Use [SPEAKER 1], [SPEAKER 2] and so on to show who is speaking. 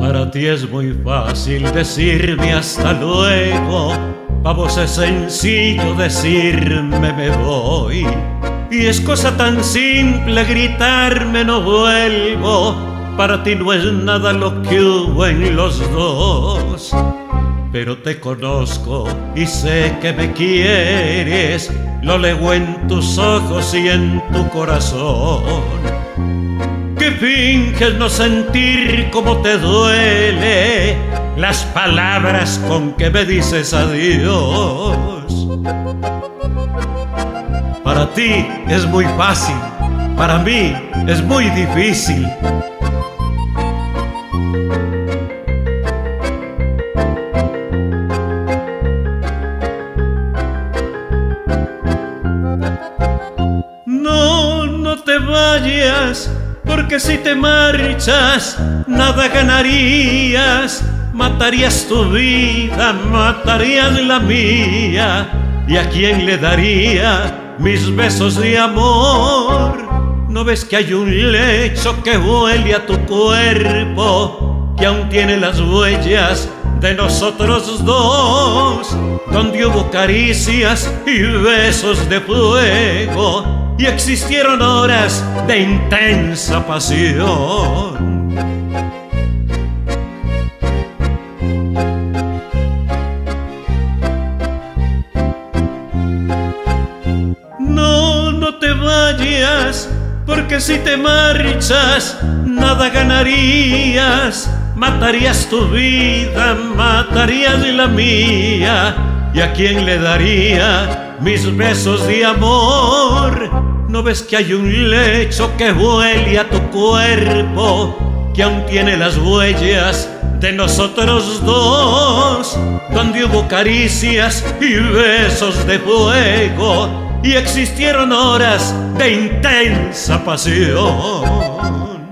[SPEAKER 1] Para ti es muy fácil decirme hasta luego, vos es sencillo decirme me voy. Y es cosa tan simple gritarme no vuelvo, para ti no es nada lo que hubo en los dos. Pero te conozco y sé que me quieres, lo leo en tus ojos y en tu corazón. Que finges no sentir como te duele las palabras con que me dices adiós. Para ti es muy fácil, para mí es muy difícil. No, no te vayas porque si te marchas nada ganarías, matarías tu vida, matarías la mía, y a quién le daría mis besos de amor. ¿No ves que hay un lecho que huele a tu cuerpo, que aún tiene las huellas de nosotros dos, donde hubo caricias y besos de fuego? y existieron horas de intensa pasión. Porque si te marchas, nada ganarías. Matarías tu vida, matarías la mía, y a quién le daría mis besos de amor ¿No ves que hay un lecho que huele a tu cuerpo, que aún tiene las huellas de nosotros dos, donde hubo caricias y besos de fuego y existieron horas de intensa pasión?